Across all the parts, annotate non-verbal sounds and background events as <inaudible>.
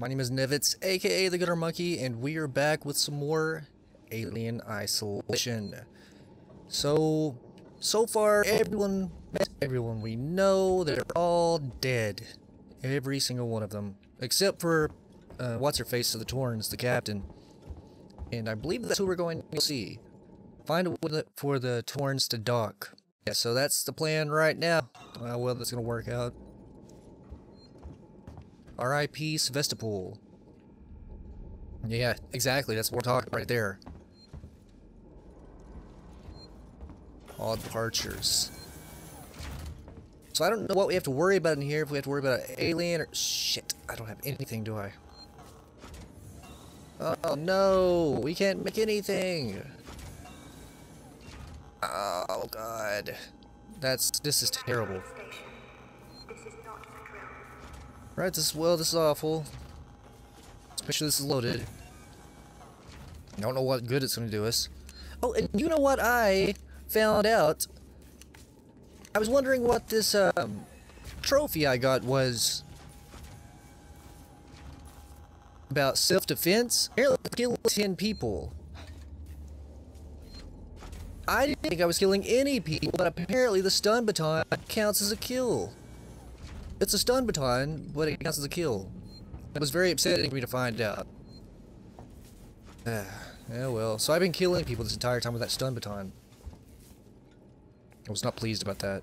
My name is Nevets, aka the Gutter Monkey, and we are back with some more Alien Isolation. So, so far, everyone, everyone we know, they're all dead. Every single one of them. Except for, uh, what's-her-face of the Torrens, the captain. And I believe that's who we're going to see. Find a way for the Torrens to dock. Yeah, so that's the plan right now. How well that's gonna work out. R.I.P. Sevastopol. Yeah, exactly. That's what we're talking right there. All departures. So I don't know what we have to worry about in here. If we have to worry about an alien or... Shit, I don't have anything, do I? Oh, no! We can't make anything! Oh, God. That's... This is terrible. Right, this well, this is awful. Sure this is loaded. I don't know what good it's gonna do us. Oh, and you know what I found out? I was wondering what this um, trophy I got was about self-defense. Let's kill 10 people. I didn't think I was killing any people, but apparently the stun baton counts as a kill. It's a stun baton, but it counts as a kill. It was very upsetting for me to find out. <sighs> yeah, well. So I've been killing people this entire time with that stun baton. I was not pleased about that.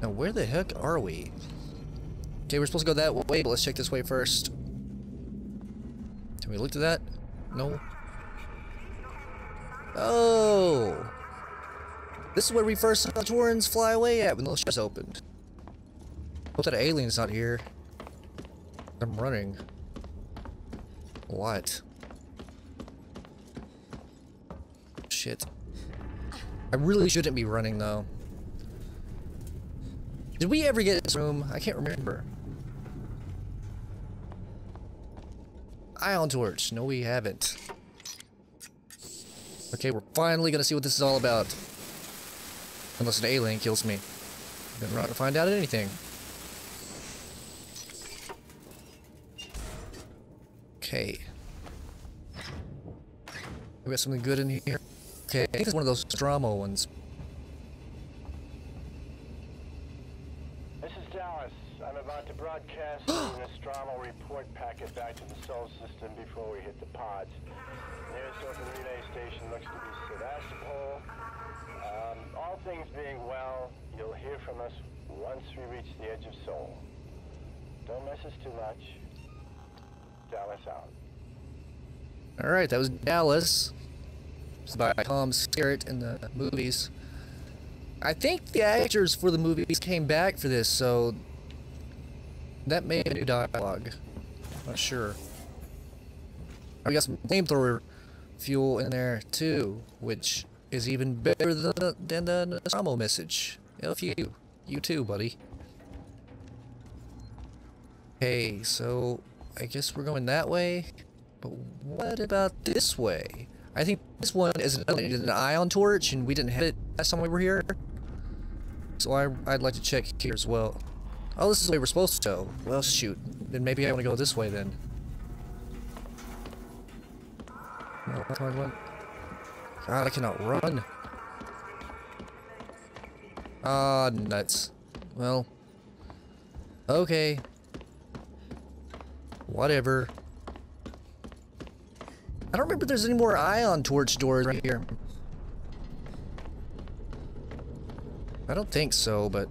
Now, where the heck are we? Okay, we're supposed to go that way, but let's check this way first. Can we look to that? No. Oh! This is where we first saw Torrens fly away at when those shutters opened. Hope that alien's not here. I'm running. What? Shit. I really shouldn't be running though. Did we ever get this room? I can't remember. Ion torch. No, we haven't. Okay, we're finally gonna see what this is all about. Unless an alien kills me. Then we're not gonna find out anything. Okay. We got something good in here. Okay, I think it's one of those Stramo ones. This is Dallas. I'm about to broadcast <gasps> the Nostromo report packet back to the Sol system before we hit the pods. Open relay station looks to be Sevastopol. Um, all things being well, you'll hear from us once we reach the edge of Sol. Don't miss us too much. Dallas out. Alright, that was Dallas. It's by Tom Skerritt in the movies. I think the actors for the movies came back for this, so that may be new dialogue. Not sure. We got some flamethrower fuel in there too, which is even better than the, than the Nostromo message. F you. You too, buddy. Okay, so I guess we're going that way. But what about this way? I think this one is an, ion torch, and we didn't have it last time we were here. So I, I'd like to check here as well. Oh, this is the way we're supposed to. Well, shoot. Then maybe I want to go this way then. No, God, I cannot run. Ah, nuts. Well. Okay. Whatever. I don't remember there's any more ion torch doors right here. I don't think so, but...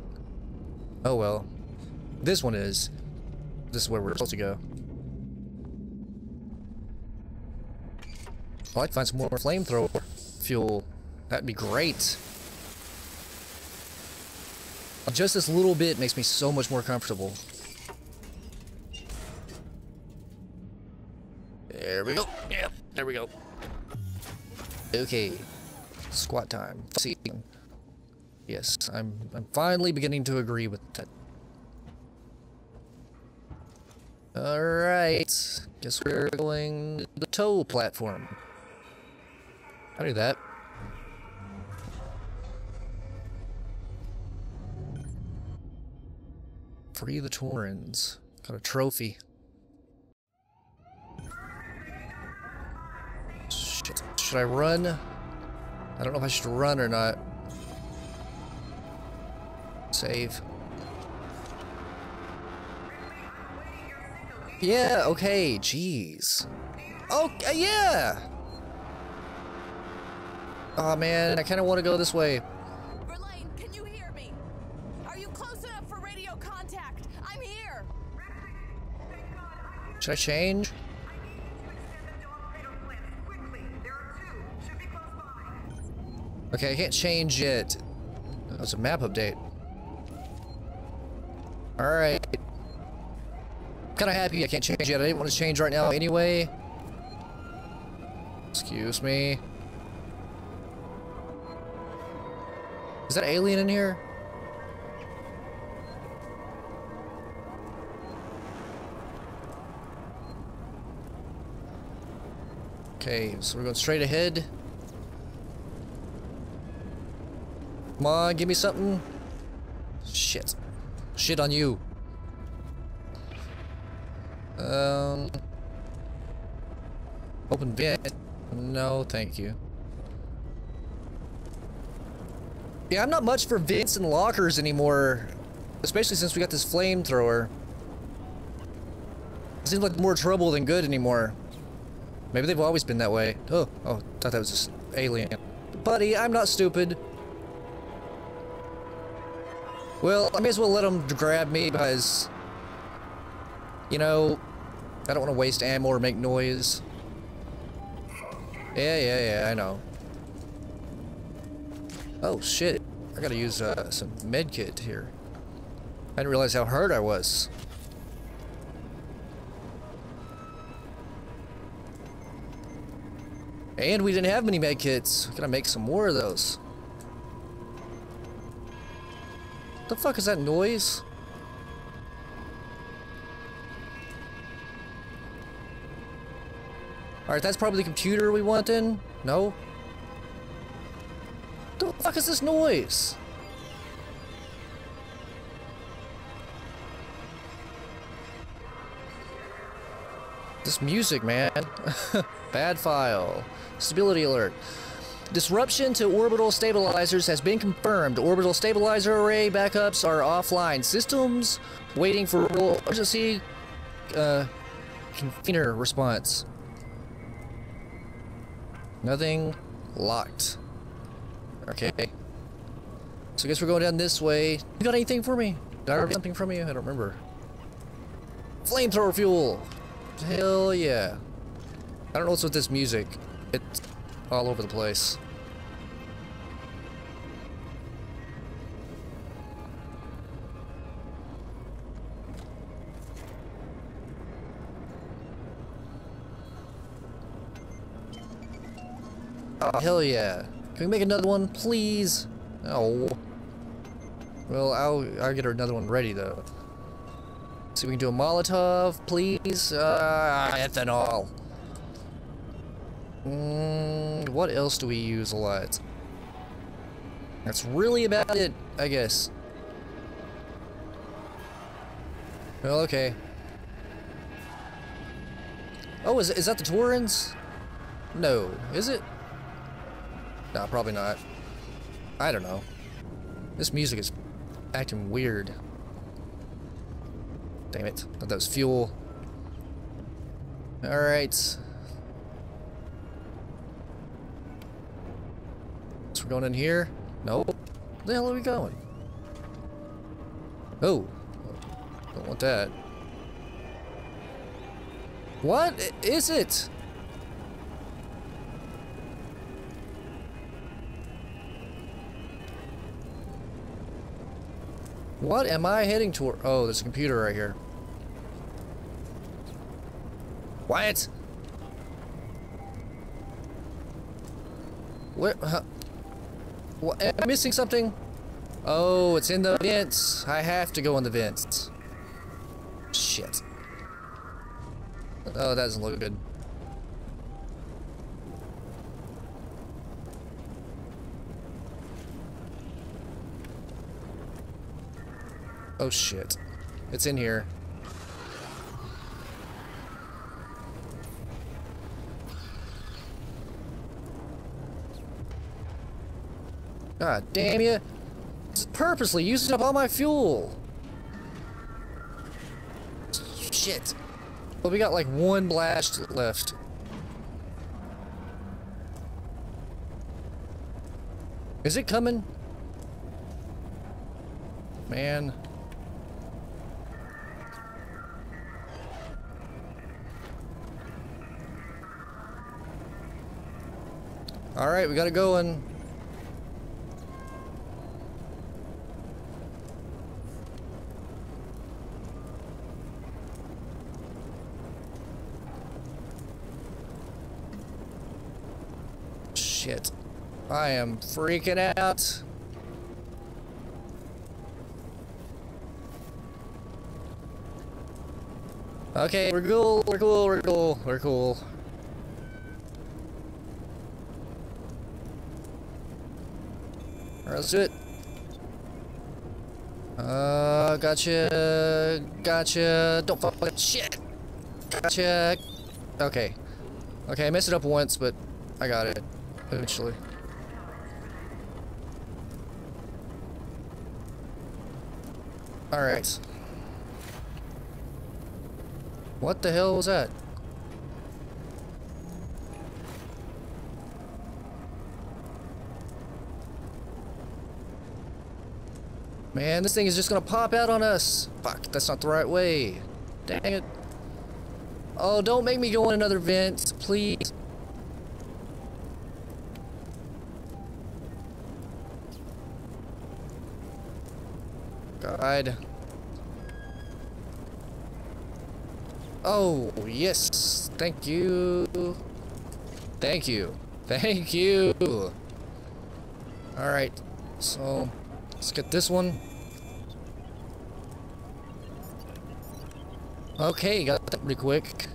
Oh well. This one is. This is where we're supposed to go. I'd find some more flamethrower fuel. That'd be great. Just this little bit makes me so much more comfortable. There we go. Yeah, there we go. Okay. Squat time. See. Yes, I'm I'm finally beginning to agree with that. Alright. Guess we're going to the tow platform. I'll do that. Free the Torrens. Got a trophy. Shit. Should I run? I don't know if I should run or not. Save. Yeah, okay, jeez. Oh, yeah! Oh man, I kind of want to go this way. Verlaine, can you hear me? Are you close enough for radio contact? I'm here. Should I change? Okay, I can't change it. That's a map update. Alright. Kind of happy I can't change it. I didn't want to change right now anyway. Excuse me. Is that alien in here? Okay, so we're going straight ahead. Come on, give me something. Shit. Shit on you. Um. Open vent. No, thank you. Yeah, I'm not much for vents and lockers anymore. Especially since we got this flamethrower. Seems like more trouble than good anymore. Maybe they've always been that way. Oh, oh, thought that was just alien. Buddy, I'm not stupid. Well, I may as well let them grab me because, you know, I don't want to waste ammo or make noise. Yeah, yeah, yeah, I know. Oh, shit. I gotta use uh, some medkit here. I didn't realize how hurt I was. And we didn't have many medkits. Gotta make some more of those. What the fuck is that noise? Alright, that's probably the computer we want in. No? Fuck is this noise? This music, man. <laughs> Bad file. Stability alert. Disruption to orbital stabilizers has been confirmed. Orbital stabilizer array backups are offline. Systems waiting for emergency uh, convener response. Nothing locked. Okay. So I guess we're going down this way. You got anything for me? Did I have something from you? I don't remember. Flamethrower fuel! Hell yeah. I don't know what's with this music. It's all over the place. Oh, hell yeah. Can we make another one, please? Oh. Well, I'll, I'll get another one ready, though. See if we can do a Molotov, please. Uh, ethanol. Mm, what else do we use a lot? That's really about it, I guess. Well, okay. Oh, is, is that the Torrens? No. Is it? No, probably not. I don't know. This music is acting weird. Damn it. Thought that was fuel. Alright. So we're going in here? No. Where the hell are we going? Oh. Don't want that. What is it? What am I heading toward? Oh, there's a computer right here. What? Where? Huh? What? Am I missing something? Oh, it's in the vents. I have to go in the vents. Shit. Oh, that doesn't look good. Oh shit. It's in here. God damn you! Purposely using up all my fuel. Shit. Well, we got like one blast left. Is it coming? Man. Alright, we got it going. Shit. I am freaking out. Okay, we're cool, we're cool, we're cool, we're cool. Alright, let's do it. Uh, gotcha, gotcha, don't fuck with shit. Gotcha. Okay. Okay, I messed it up once, but I got it eventually. Alright. What the hell was that? Man, this thing is just gonna pop out on us. Fuck, that's not the right way. Dang it. Oh, don't make me go in another vent, please. God. Oh, yes. Thank you. Thank you. Thank you. Alright. So, let's get this one. Okay, got that pretty quick.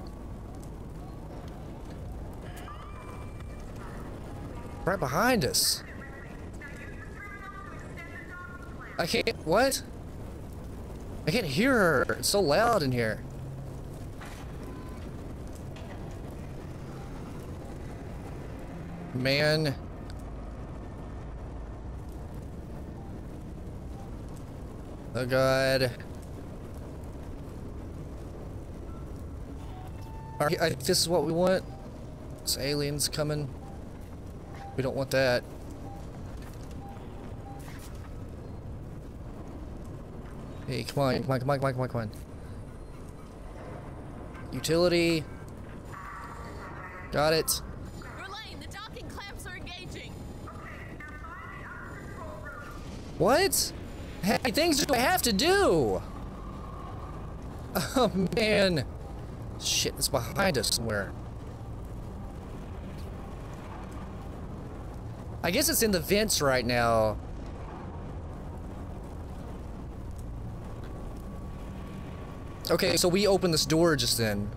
Right behind us. I can't, what? I can't hear her. It's so loud in here. Man. Oh god. Alright, I, this is what we want. This aliens coming. We don't want that. Hey, come on, come on, come on, come on, come on, come on. Utility. Got it. Verlaine, the docking clamps are engaging. What? Hey, things do I have to do? Oh, man. Shit, it's behind us somewhere. I guess it's in the vents right now. Okay, so we opened this door just then.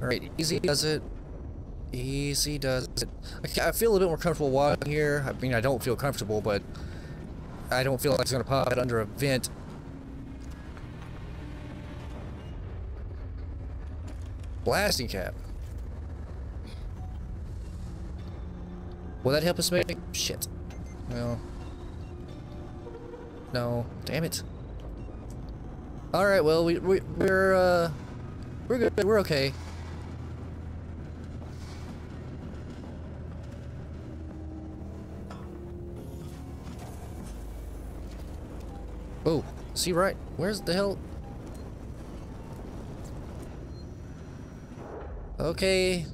Alright, easy does it. Easy does it. I feel a bit more comfortable walking here. I mean, I don't feel comfortable, but I don't feel like it's gonna pop out under a vent. Blasting cap. Will that help us make? Shit. Well. No. Damn it. Alright, well, we, we, we're, uh, we're good, we're okay. Oh, see right, where's the hell? Okay.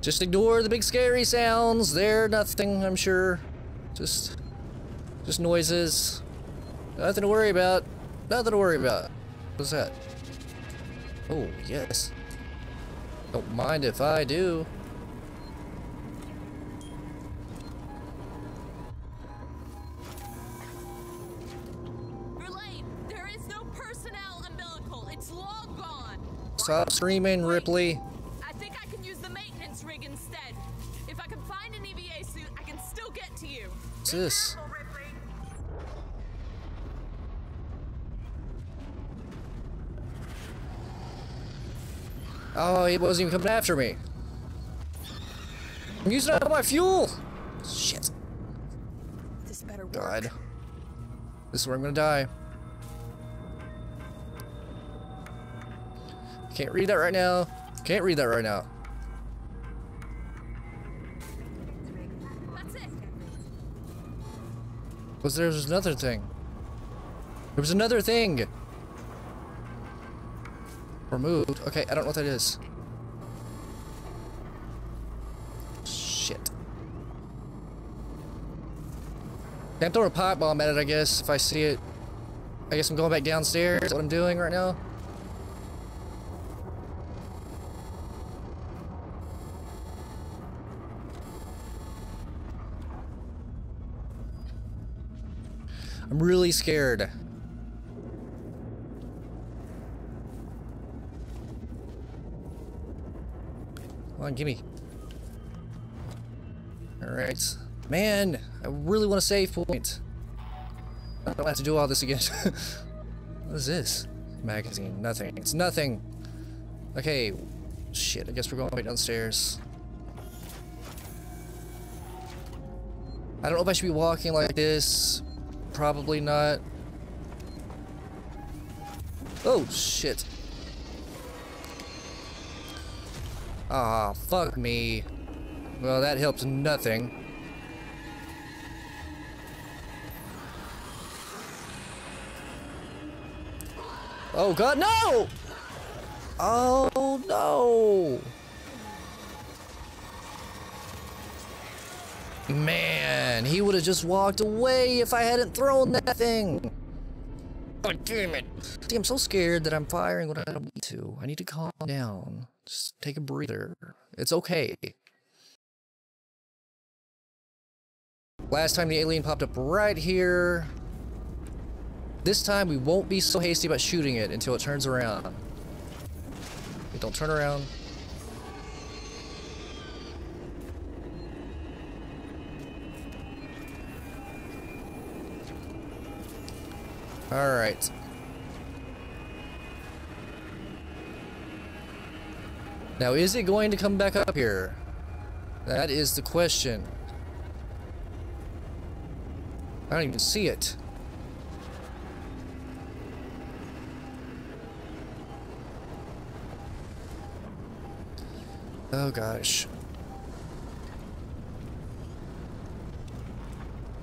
Just ignore the big scary sounds, they're nothing, I'm sure. Just, just noises. Nothing to worry about. Nothing to worry about. What's that? Oh, yes. Don't mind if I do. Stop screaming, Ripley. I think I can use the maintenance rig instead. If I can find an EVA suit, I can still get to you. What's this? Oh, he wasn't even coming after me. I'm using up my fuel! Shit. This better work. God. This is where I'm gonna die. Can't read that right now. Can't read that right now. Was there was another thing? There was another thing. Removed. Okay, I don't know what that is. Shit. Can't throw a pipe bomb at it, I guess, if I see it. I guess I'm going back downstairs. That's what I'm doing right now. I'm really scared. Come on, gimme. Alright. Man, I really want a save point. I don't have to do all this again. <laughs> what is this? Magazine. Nothing. It's nothing. Okay. Shit, I guess we're going right downstairs. I don't know if I should be walking like this. Probably not. Oh, shit. Ah, fuck me. Well, that helps nothing. Oh god, no! Oh no! Man, he would have just walked away if I hadn't thrown that thing. God damn it. See, I'm so scared that I'm firing what I don't need to. I need to calm down. Just take a breather. It's okay. Last time the alien popped up right here. This time we won't be so hasty about shooting it until it turns around. Okay, don't turn around. Alright. Now, is it going to come back up here? That is the question. I don't even see it. Oh gosh.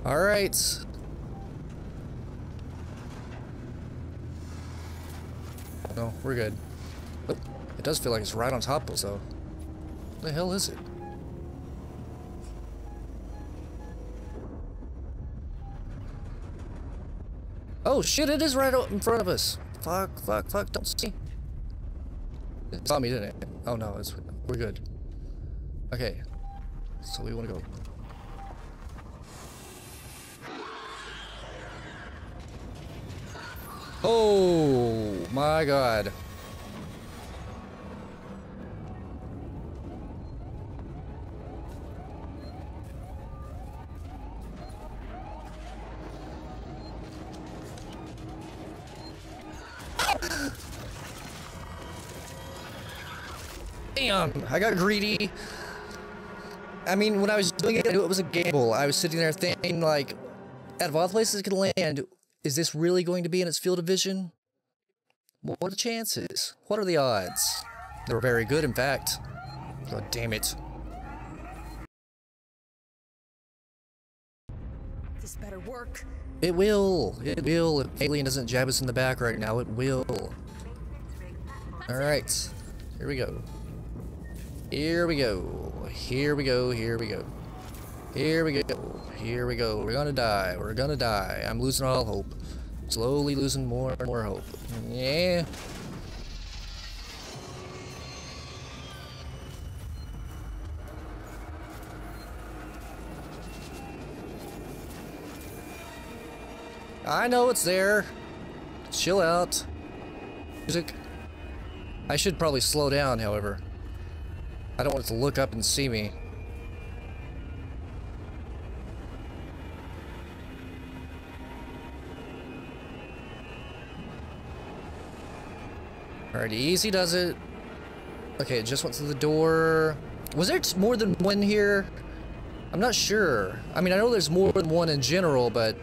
Alright. No, we're good. It does feel like it's right on top of though. The hell is it? Oh shit, it is right in front of us. Fuck, fuck, fuck, don't see. It saw me, didn't it? Oh no, it's we're good. Okay. So we wanna go. Oh my god. Damn, I got greedy. I mean, when I was doing it, I knew it was a gamble. I was sitting there thinking, like, out of all the places it could land, is this really going to be in its field of vision? What are the chances? What are the odds? They were very good, in fact. God damn it. This better work. It will. It will. If Alien doesn't jab us in the back right now, it will. Alright. Here we go. Here we go. Here we go. Here we go. Here we go. Here we go. We're gonna die. We're gonna die. I'm losing all hope. Slowly losing more and more hope. Yeah. I know it's there. Chill out. Music. I should probably slow down, however. I don't want it to look up and see me. Alright, easy does it. Okay, it just went through the door. Was there more than one here? I'm not sure. I mean, I know there's more than one in general, but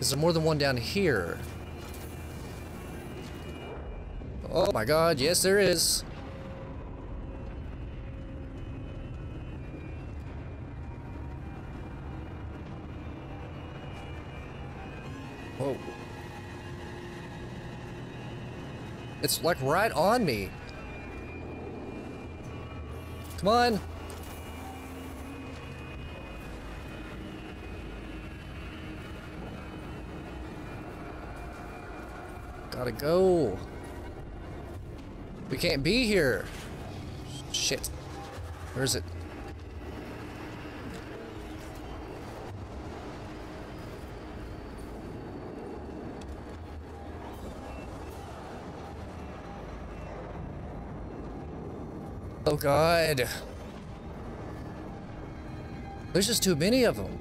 is there more than one down here? Oh my god, yes there is. It's like right on me. Come on. Gotta go. We can't be here. Shit. Where is it? Oh god. There's just too many of them.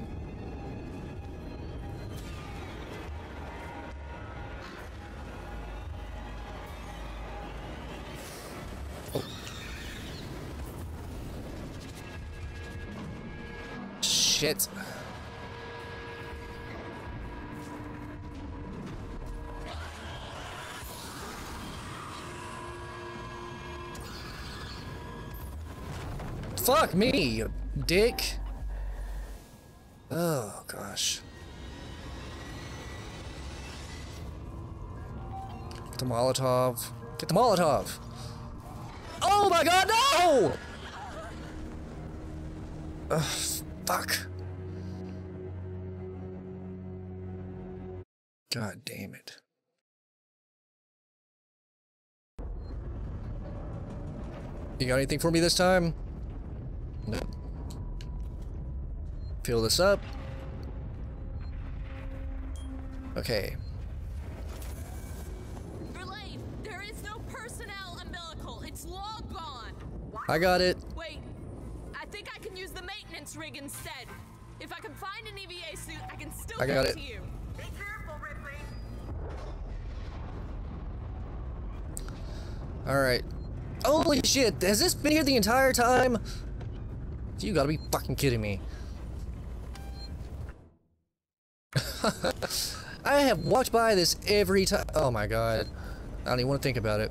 Oh. Shit. Fuck me, you dick. Oh, gosh. Get the Molotov. Get the Molotov! Oh my god, no! Ugh, fuck. God damn it. You got anything for me this time? No. Fill this up. Okay. Verlaine, there is no personnel umbilical. It's long gone. I got it. Wait, I think I can use the maintenance rig instead. If I can find an EVA suit, I can still I get got it. to you. Be careful, Ripley. Alright. Holy shit, has this been here the entire time? You gotta be fucking kidding me. <laughs> I have walked by this every time. Oh my god. I don't even want to think about it.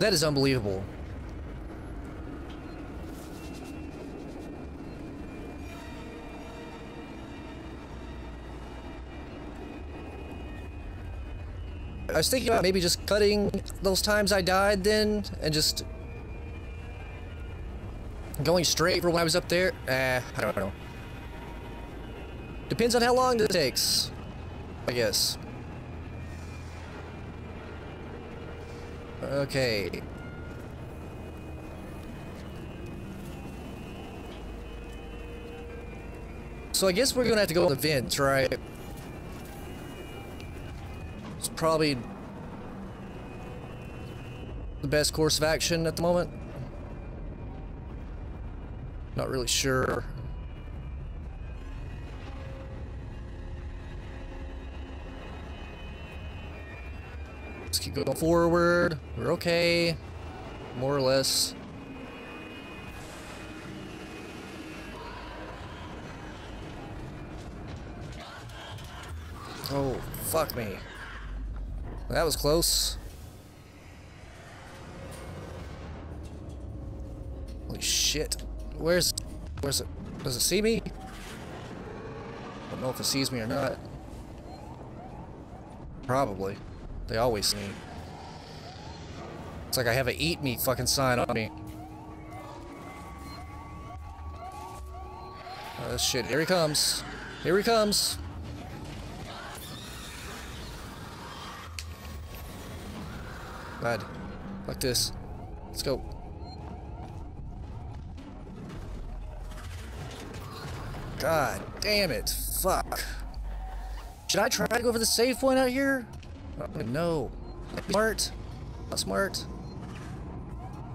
That is unbelievable. I was thinking about maybe just cutting those times I died then and just going straight for when I was up there. Eh, I don't know. Depends on how long this takes, I guess. Okay. So I guess we're gonna have to go on the vents, right? Probably the best course of action at the moment. Not really sure. Let's keep going forward. We're okay. More or less. Oh, fuck me. That was close. Holy shit. Where's... Where's it? Does it see me? I don't know if it sees me or not. Probably. They always see me. It's like I have a eat me fucking sign on me. Oh shit, here he comes. Here he comes. God. Like this. Let's go. God damn it. Fuck. Should I try to go for the safe one out here? Oh, no. Smart. Not smart.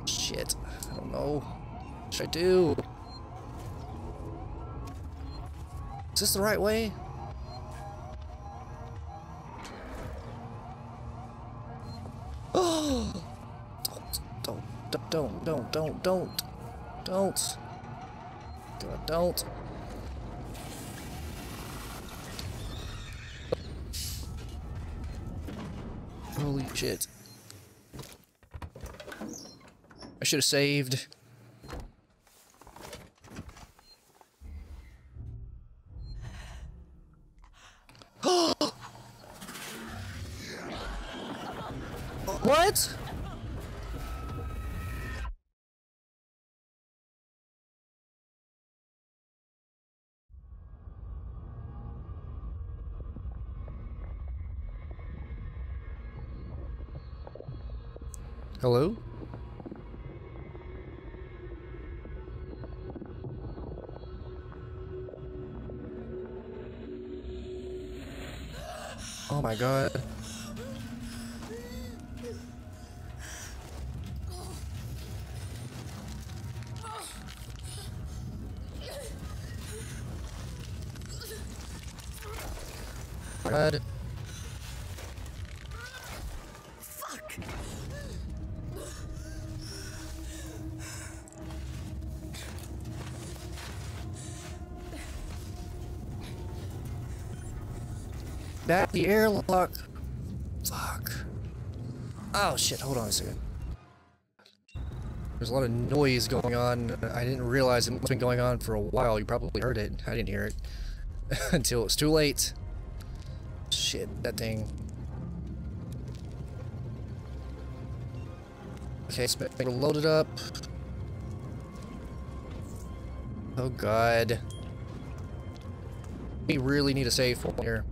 Shit. I don't know. What should I do? Is this the right way? Don't, don't, don't, don't, don't. Don't. Holy shit. I should have saved. The airlock. Fuck. Oh shit, hold on a second. There's a lot of noise going on. I didn't realize it must have been going on for a while. You probably heard it. I didn't hear it. <laughs> Until it's too late. Shit, that thing. Okay, so we're loaded up. Oh god. We really need a save point here.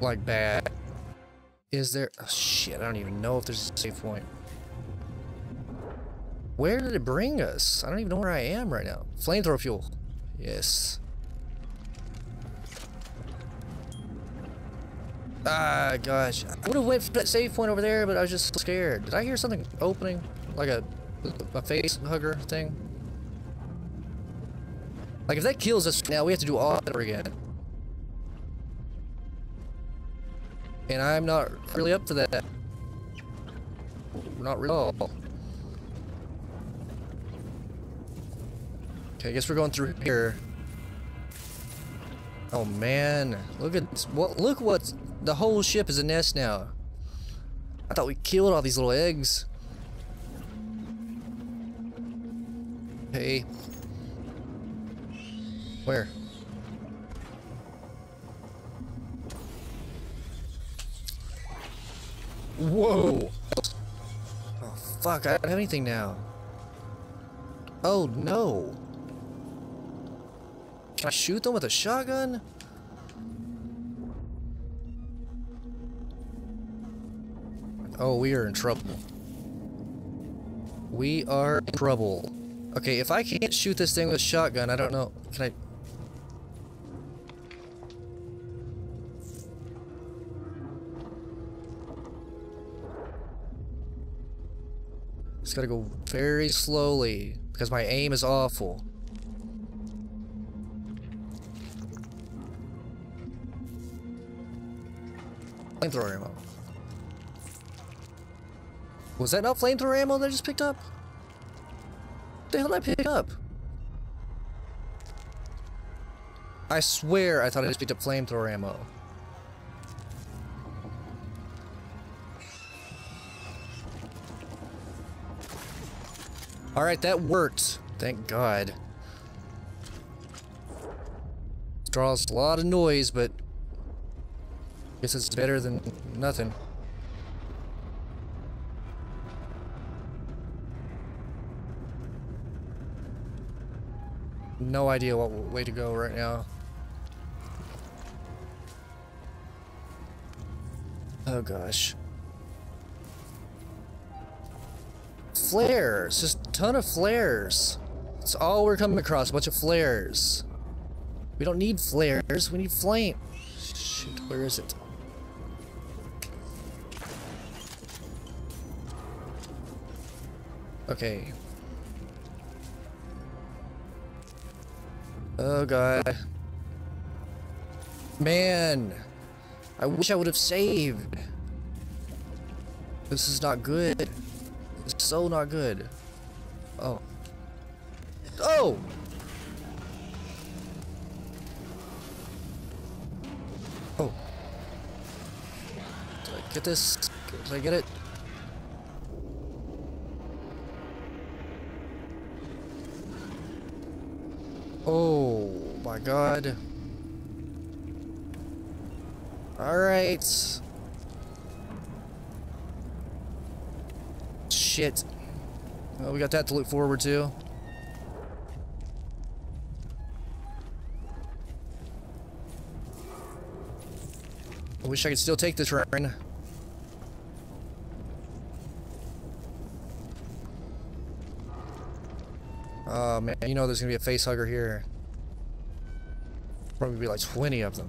Like bad. Is there? Oh shit! I don't even know if there's a save point. Where did it bring us? I don't even know where I am right now. Flamethrower fuel. Yes. Ah, gosh. I would have went for that save point over there, but I was just scared. Did I hear something opening? Like a, a face hugger thing? Like, if that kills us now, we have to do all that over again. And I'm not really up for that. Not really at all. Okay, I guess we're going through here. Oh man, look at what look what the whole ship is a nest now. I thought we killed all these little eggs. Hey. Where? Whoa! Oh fuck, I don't have anything now. Oh no! Can I shoot them with a shotgun? Oh, we are in trouble. We are in trouble. Okay, if I can't shoot this thing with a shotgun, I don't know. Can I... Just gotta go very slowly, because my aim is awful. Flamethrower ammo. Was that not flamethrower ammo that I just picked up? What the hell did I pick up? I swear I thought I just picked up flamethrower ammo. Alright, that worked. Thank God. Draws a lot of noise, but I guess it's better than nothing. No idea what way to go right now. Oh gosh. Flares! Just a ton of flares. That's all we're coming across, a bunch of flares. We don't need flares, we need flame. Shoot, where is it? Okay. Oh god. Man, I wish I would have saved. This is not good. So not good. Oh. Oh! Oh. Did I get this? Did I get it? Oh my god. Alright. Shit. Well, we got that to look forward to. I wish I could still take this run. Oh man, you know there's gonna be a face hugger here. Probably be like 20 of them.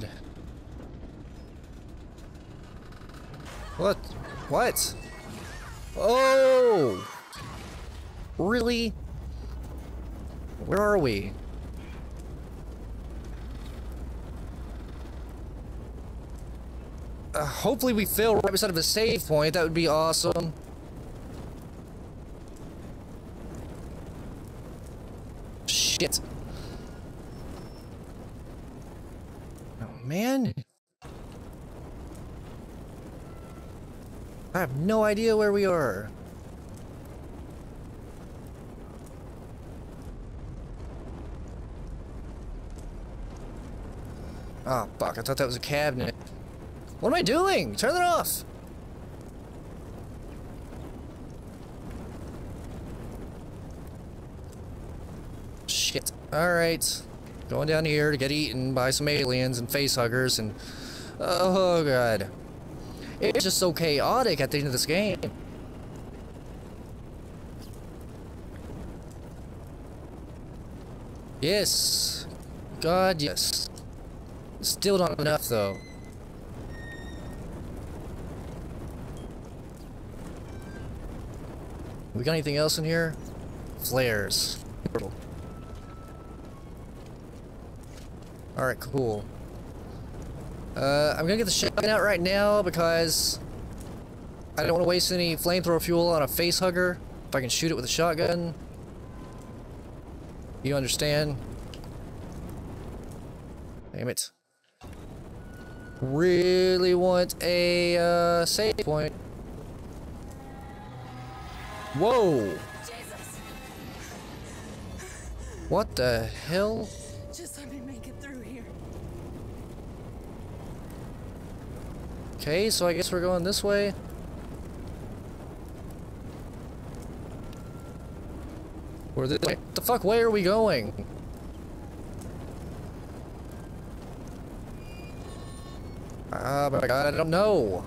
God. What? What? Oh! Really? Where are we? Uh, hopefully we fail right beside of a save point. That would be awesome. Shit. Man. I have no idea where we are. Oh, fuck. I thought that was a cabinet. What am I doing? Turn it off! Shit. Alright. Going down here to get eaten by some aliens and facehuggers and... Oh, God. It's just so chaotic at the end of this game. Yes. God, yes. Still not enough, though. We got anything else in here? Flares. Alright, cool. Uh, I'm gonna get the shotgun out right now because I don't want to waste any flamethrower fuel on a face hugger. If I can shoot it with a shotgun. You understand? Damn it. Really want a uh, save point. Whoa! Jesus. What the hell? Just let me make it through here. Okay, so I guess we're going this way. Where the, what the fuck way are we going? Ah, my god, I don't know.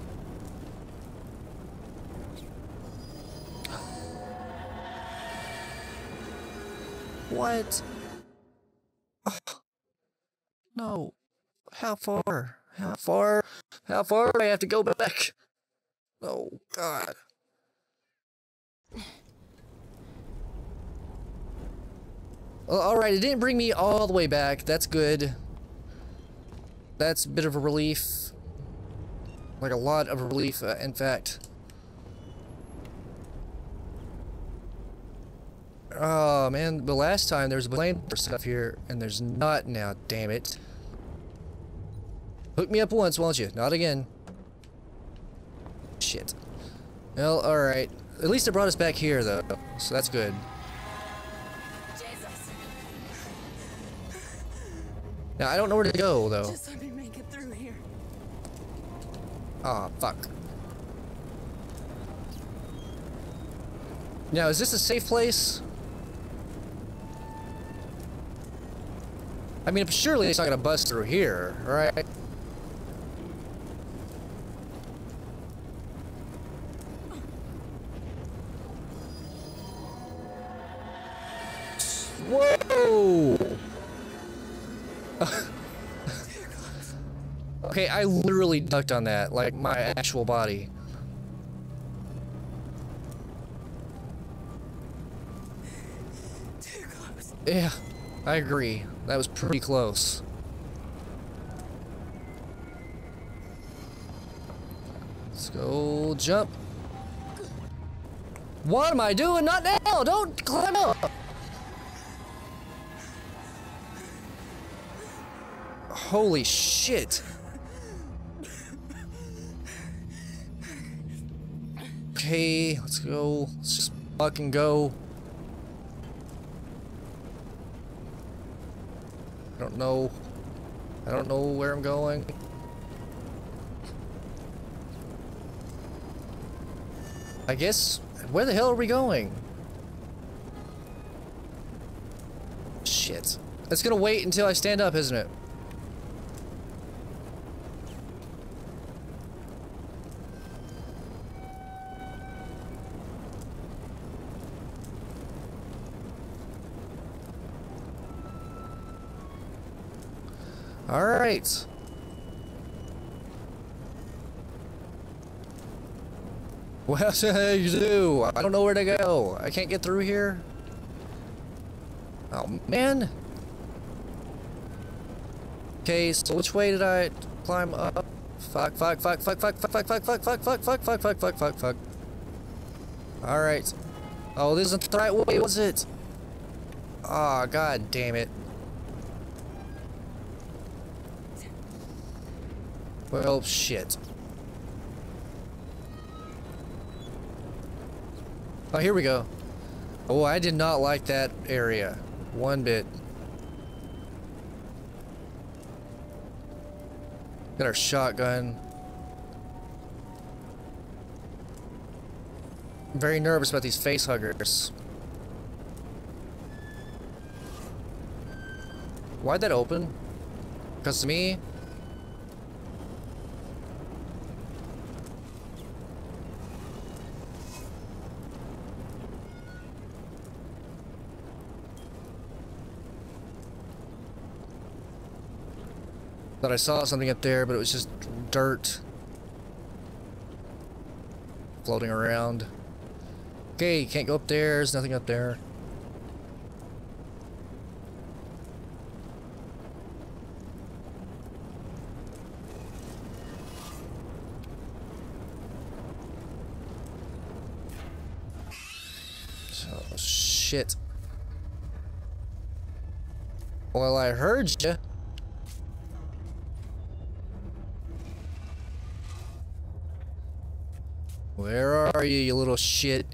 What? Ugh. <sighs> No. How far? How far? How far do I have to go back? Oh, God. Alright, it didn't bring me all the way back. That's good. That's a bit of a relief. Like a lot of relief, uh, in fact. Oh man, the last time there was a blame for stuff here, and there's not now, damn it. Hook me up once, won't you? Not again. Shit. Well, alright. At least it brought us back here, though, so that's good. Jesus. Now, I don't know where to go, though. Just let me make it through here. Aw, oh, fuck. Now, is this a safe place? I mean, surely it's not gonna bust through here, right? I literally ducked on that, like my actual body. Yeah, I agree. That was pretty close. Let's go jump. What am I doing? Not now! Don't climb up! Holy shit! Okay, let's go. Let's just fucking go. I don't know. I don't know where I'm going. I guess, where the hell are we going? Shit. It's gonna wait until I stand up, isn't it? Alright. Do? I don't know where to go. I can't get through here. Oh, man. Okay, so which way did I climb up? Fuck, fuck, fuck, fuck, fuck, fuck, fuck, fuck, fuck, fuck, fuck, fuck, fuck, fuck, fuck, fuck, fuck. Alright. Oh, this isn't the right way, was it? Ah, oh, god damn it. Well, shit. Oh, here we go. Oh, I did not like that area. One bit. Got our shotgun. I'm very nervous about these face huggers. Why'd that open? Because to me, I saw something up there, but it was just dirt. Floating around. Okay, can't go up there. There's nothing up there. Shit. Well, I heard you. Where are you, you little shit?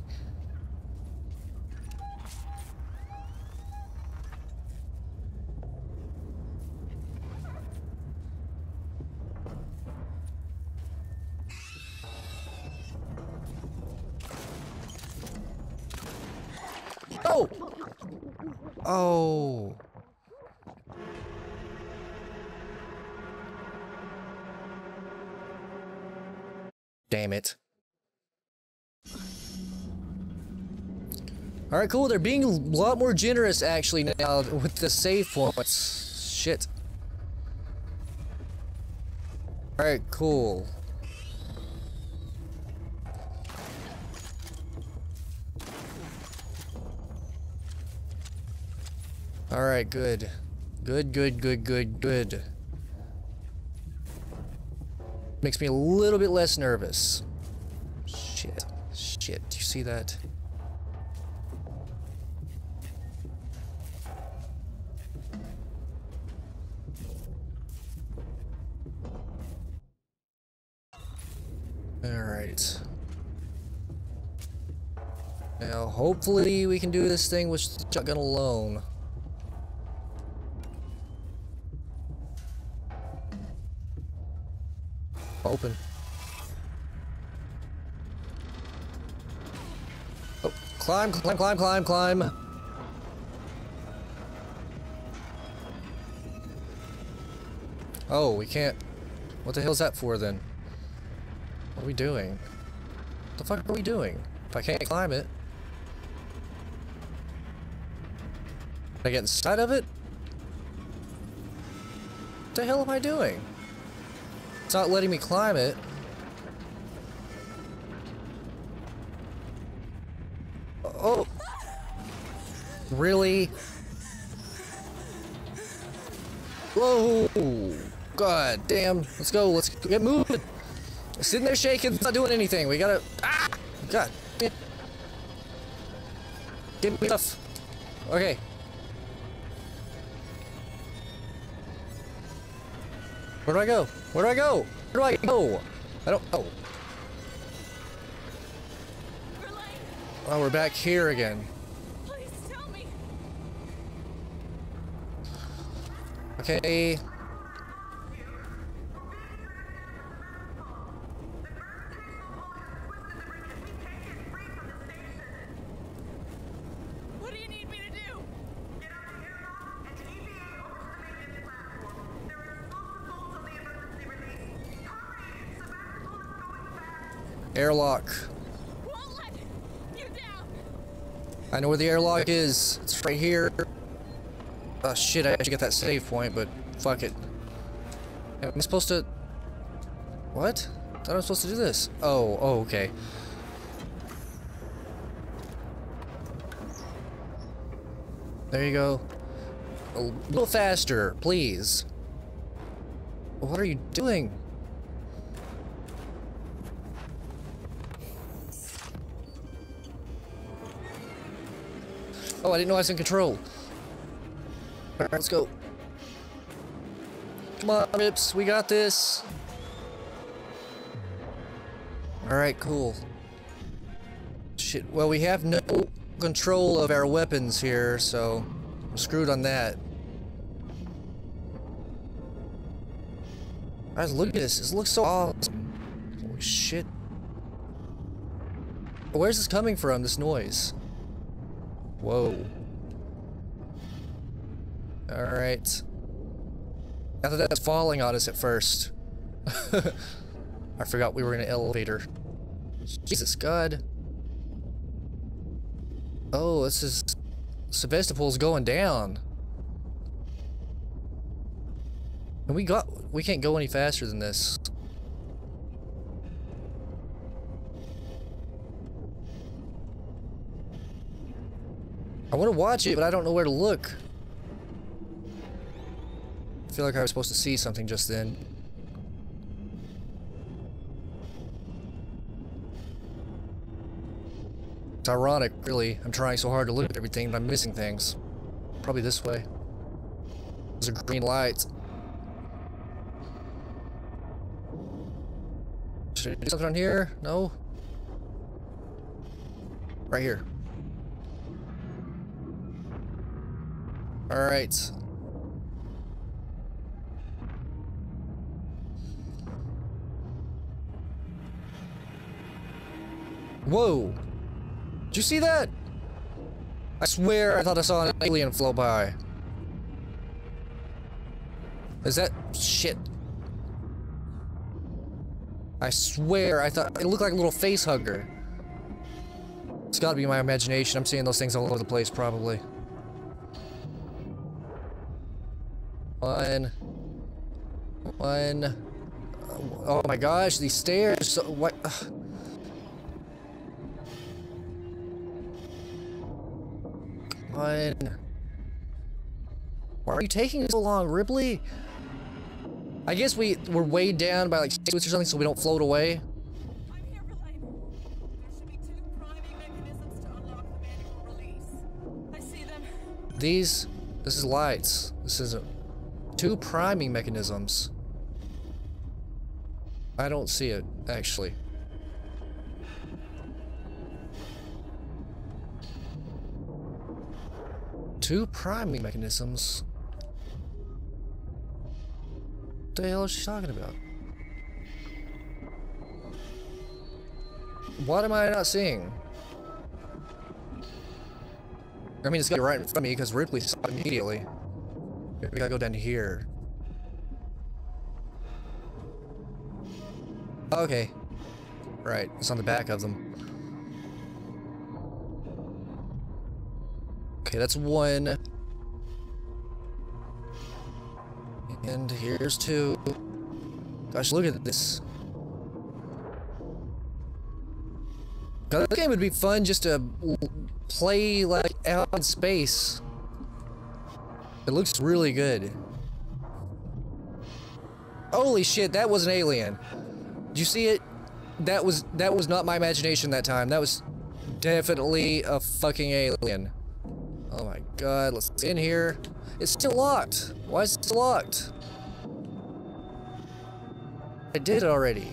Alright, cool. They're being a lot more generous, actually, now with the save points. Shit. Alright, cool. Alright, good. Good, good, good, good, good. Makes me a little bit less nervous. Shit. Shit. Do you see that? Hopefully we can do this thing with shotgun alone. Open. Oh, climb, climb, climb, climb, climb. Oh, we can't. What the hell's that for then? What are we doing? What the fuck are we doing? If I can't climb it. I get inside of it? What the hell am I doing? It's not letting me climb it. Oh. Really? Whoa! God damn. Let's go. Let's get moving. Sitting there shaking. It's not doing anything. We gotta. Ah! God. damn. Give me stuff. Okay. Where do I go? Where do I go? Where do I go? I don't. Oh. Verlaine, Oh, we're back here again. please tell me. Okay. Airlock. I know where the airlock is. It's right here. Oh shit, I should get that save point, but fuck it. Am I supposed to... What? I thought I was supposed to do this. Oh, oh, okay. There you go. A little faster, please. What are you doing? I didn't know I was in control. Alright, let's go. Come on, Rips, we got this. Alright, cool. Shit, well, we have no control of our weapons here, so I'm screwed on that. Guys, look at this. This looks so awesome. Holy shit. Where's this coming from, this noise? Whoa. Alright. I thought that was falling on us at first. <laughs> I forgot we were in an elevator. Jesus God. Oh, this is... Sevastopol's going down. And we got... We can't go any faster than this. I want to watch it, but I don't know where to look. I feel like I was supposed to see something just then. It's ironic, really. I'm trying so hard to look at everything, but I'm missing things. Probably this way. There's a green light. Should I do something on here? No? Right here. Alright. Whoa! Did you see that? I swear I thought I saw an alien float by. Is that shit? I swear I thought it looked like a little face hugger. It's gotta be my imagination. I'm seeing those things all over the place, probably. One. One. Oh my gosh, these stairs. So, what? ugh. One. Why are you taking so long, Ripley? I guess we we're weighed down by like six or something, so we don't float away. I'm here, Verlaine. There should be two priming mechanisms to unlock the manual release. I see them. These, this is lights. This is a, two priming mechanisms. I don't see it actually. Two priming mechanisms. What the hell is she talking about? What am I not seeing? I mean, it's got to be right in front of me because Ripley saw it immediately. We gotta go down here. Okay. Right, it's on the back of them. Okay, that's one. And here's two. Gosh, look at this. God, This game would be fun just to play like out in space. It looks really good. Holy shit, that was an alien. Did you see it? That was that was not my imagination that time. That was definitely a fucking alien. Oh my god, let's get in here. It's still locked. Why is it locked? I did already.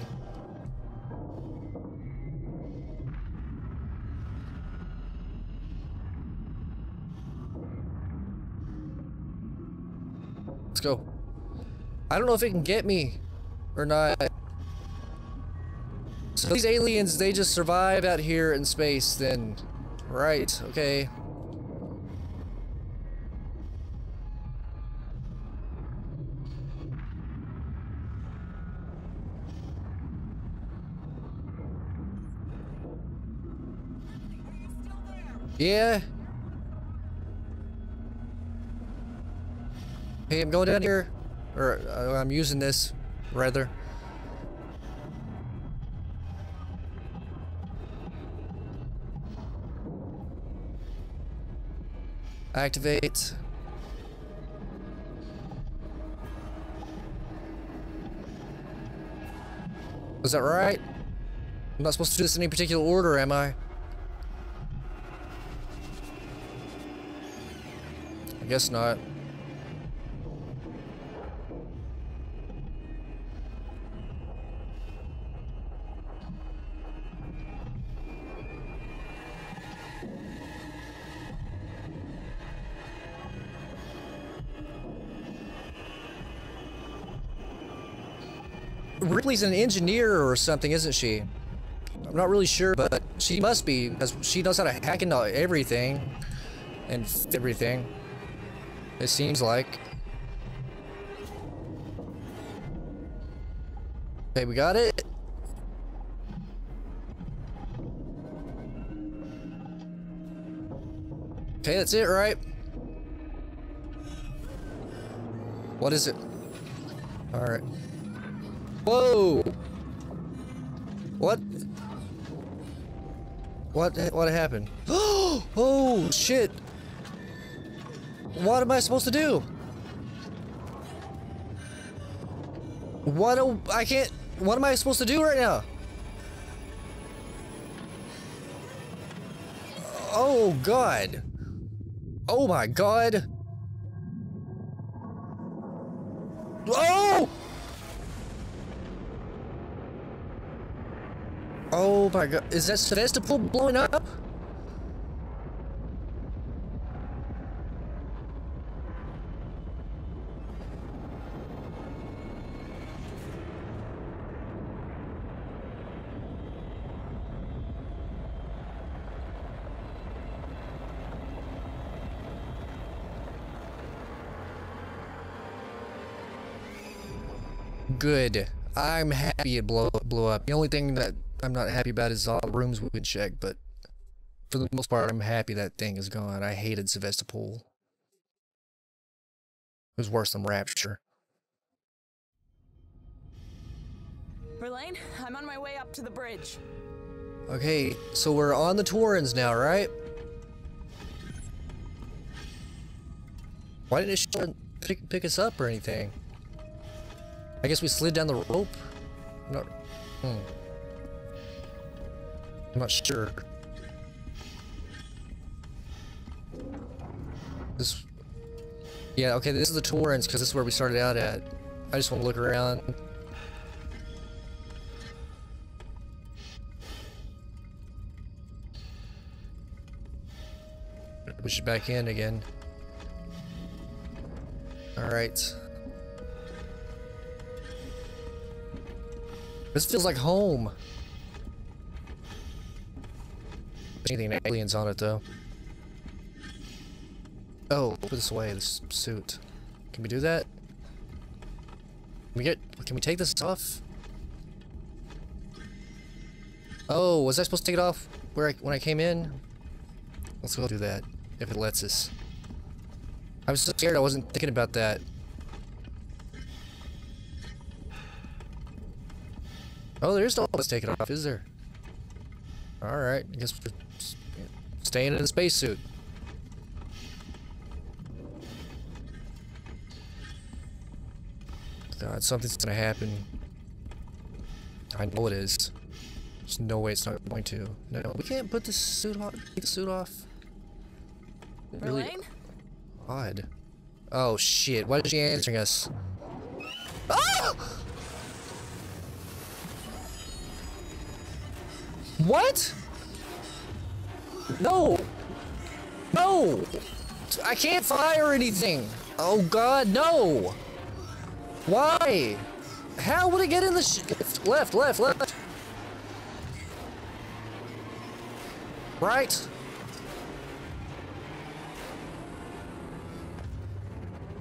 Let's go. I don't know if it can get me or not. So these aliens, they just survive out here in space then. Right, okay. Yeah. Hey, I'm going down here. Or, uh, I'm using this, rather. Activate. Was that right? I'm not supposed to do this in any particular order, am I? I guess not. Ripley's an engineer or something, isn't she? I'm not really sure, but she must be, because she knows how to hack into everything and everything. It seems like. Okay, we got it. Okay, that's it, right? What is it? Alright. Whoa! What? What? What happened? <gasps> oh shit! What am I supposed to do? What? I can't. What am I supposed to do right now? Oh god! Oh my god! Oh my god, is that Sevastopol blowing up? Good. I'm happy it blow, blew up. The only thing that I'm not happy about is all the rooms we can check, but for the most part, I'm happy that thing is gone. I hated Sevastopol. It was worse than Rapture. Verlaine, I'm on my way up to the bridge. Okay, so we're on the Torrens now, right? Why didn't it pick, pick us up or anything? I guess we slid down the rope? No. Hmm. I'm not sure. This... Yeah, okay, this is the Torrens, because this is where we started out at. I just want to look around. Push it back in again. Alright. This feels like home. Anything aliens on it though. Oh, put this away, this suit. Can we do that? Can we get can we take this off? Oh, was I supposed to take it off where I, when I came in? Let's go do that, if it lets us. I was so scared I wasn't thinking about that. Oh, there's no let's take it off, is there? Alright, I guess we're staying in a spacesuit. god, something's gonna happen. I know it is. There's no way it's not going to. No, no, we can't put the suit off. Take the suit off. Really Verlaine? odd. Oh shit! Why is she answering us? Ah! What? No! No! I can't fire anything! Oh god, no! Why? How would it get in the sh- left, left, left? Right?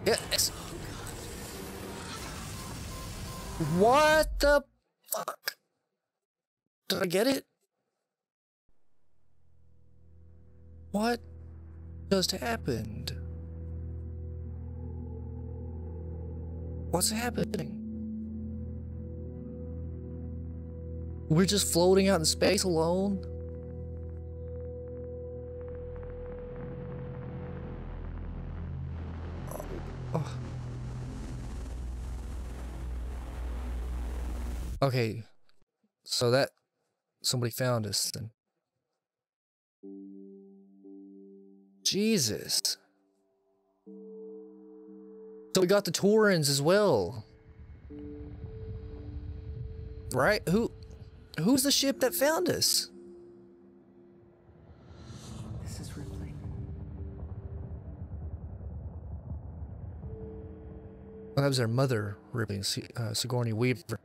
Yes. What the fuck? Did I get it? What just happened? What's happening? We're just floating out in space alone? Oh. Okay, so that somebody found us then. Jesus. So we got the Torrens as well. Right? Who who's the ship that found us? This is Ripley. Oh, that was our mother, Ripley, uh, Sigourney Weaver.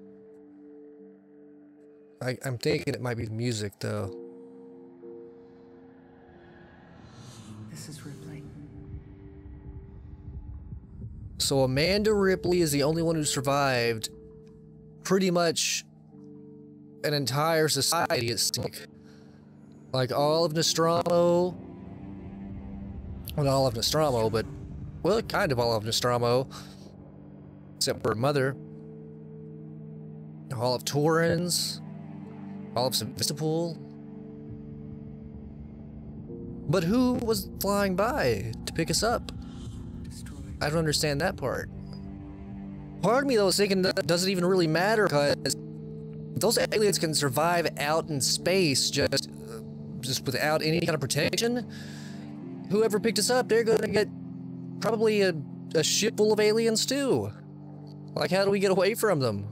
I, I'm thinking it might be the music, though. So Amanda Ripley is the only one who survived pretty much an entire society, it seems like. All of Nostromo. Well, not all of Nostromo, but, well, kind of all of Nostromo. Except for her mother. All of Torrens. All of Sevastopol. But who was flying by to pick us up? I don't understand that part. Part of me though is thinking that doesn't even really matter because those aliens can survive out in space just just without any kind of protection. Whoever picked us up, they're gonna get probably a, a ship full of aliens too. Like how do we get away from them?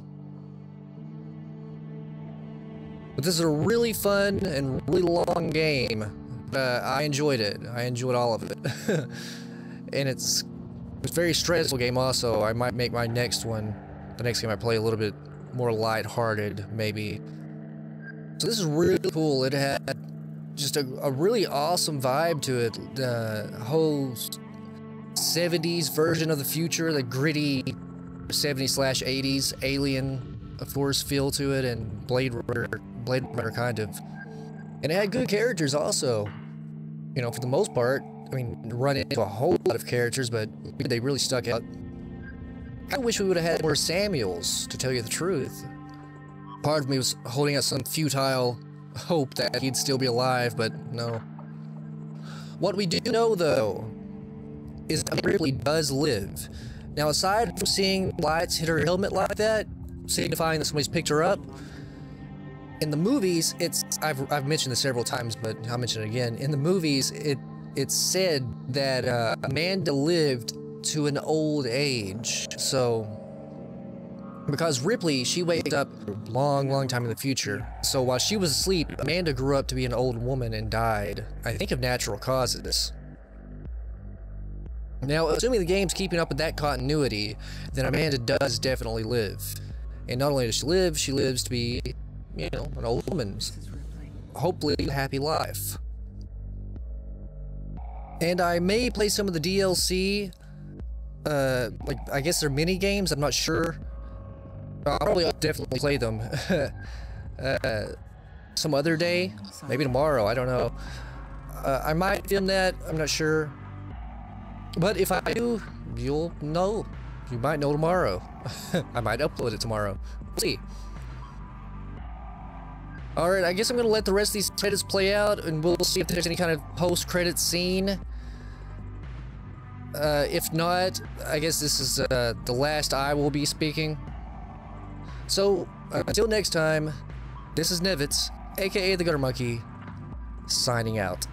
But this is a really fun and really long game. Uh, I enjoyed it. I enjoyed all of it. <laughs> and it's it's very stressful game also. I might make my next one, the next game I play, a little bit more lighthearted, maybe. So this is really cool. It had just a, a really awesome vibe to it. The whole 70s version of the future, the gritty 70s slash 80s alien, of course, feel to it, and Blade Runner, Blade Runner kind of. And it had good characters also. You know, for the most part, I mean, run into a whole lot of characters, but they really stuck out. I wish we would have had more Samuels, to tell you the truth. Part of me was holding out some futile hope that he'd still be alive, but no. What we do know, though, is that Ripley does live. Now, aside from seeing lights hit her helmet like that, signifying that somebody's picked her up, in the movies, it's I've I've mentioned this several times, but I'll mention it again. In the movies, it it's said that uh, Amanda lived to an old age. So because Ripley, she wakes up a long, long time in the future. So while she was asleep, Amanda grew up to be an old woman and died. I think of natural causes. Now, assuming the game's keeping up with that continuity, then Amanda does definitely live. And not only does she live, she lives to be, you know, an old woman. Hopefully a happy life. And I may play some of the DLC. Uh, like, I guess they're mini games, I'm not sure. I'll probably definitely play them. <laughs> uh, some other day, maybe tomorrow, I don't know. Uh, I might film that, I'm not sure. But if I do, you'll know. You might know tomorrow. <laughs> I might upload it tomorrow. We'll see. Alright, I guess I'm gonna let the rest of these credits play out, and we'll see if there's any kind of post-credit scene. Uh, if not, I guess this is uh, the last I will be speaking. So, uh, until next time, this is Nevets, aka the Gutter Monkey, signing out.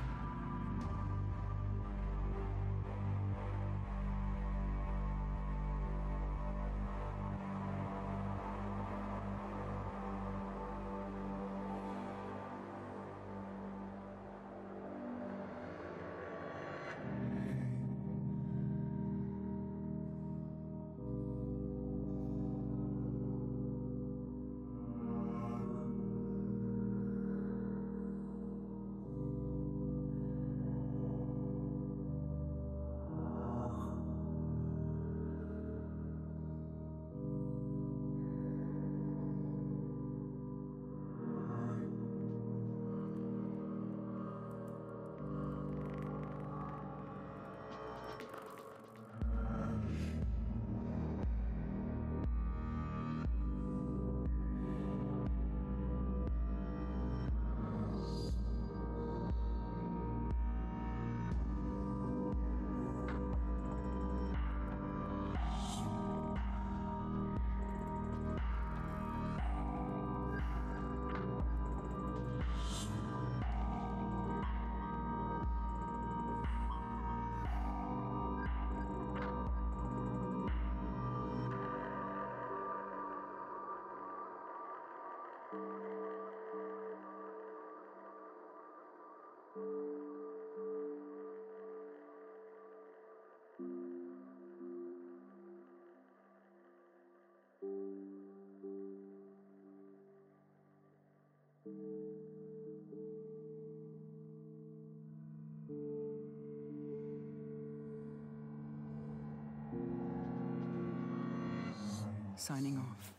Signing off.